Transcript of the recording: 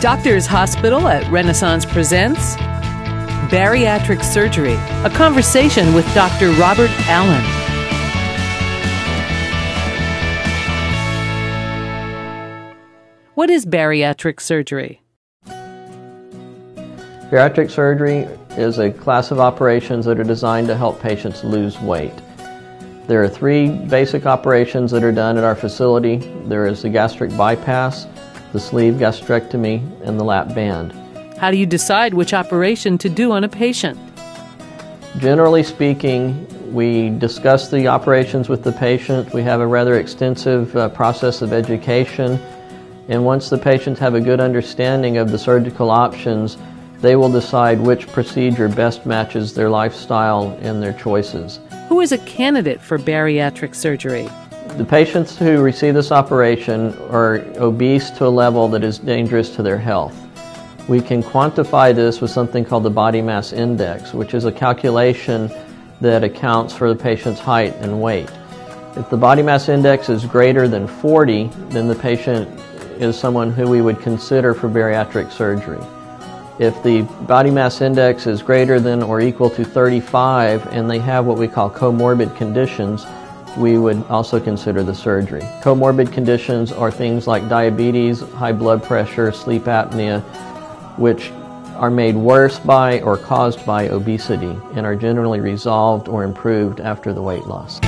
Doctors Hospital at Renaissance presents Bariatric Surgery, a conversation with Dr. Robert Alleyn. What is bariatric surgery? Bariatric surgery is a class of operations that are designed to help patients lose weight. There are three basic operations that are done at our facility. There is the gastric bypass, the sleeve gastrectomy, and the lap band. How do you decide which operation to do on a patient? Generally speaking, we discuss the operations with the patient. We have a rather extensive uh, process of education. And once the patients have a good understanding of the surgical options, they will decide which procedure best matches their lifestyle and their choices. Who is a candidate for bariatric surgery? The patients who receive this operation are obese to a level that is dangerous to their health. We can quantify this with something called the body mass index, which is a calculation that accounts for the patient's height and weight. If the body mass index is greater than 40, then the patient is someone who we would consider for bariatric surgery. If the body mass index is greater than or equal to 35 and they have what we call comorbid conditions, we would also consider the surgery. Comorbid conditions are things like diabetes, high blood pressure, sleep apnea, which are made worse by or caused by obesity and are generally resolved or improved after the weight loss.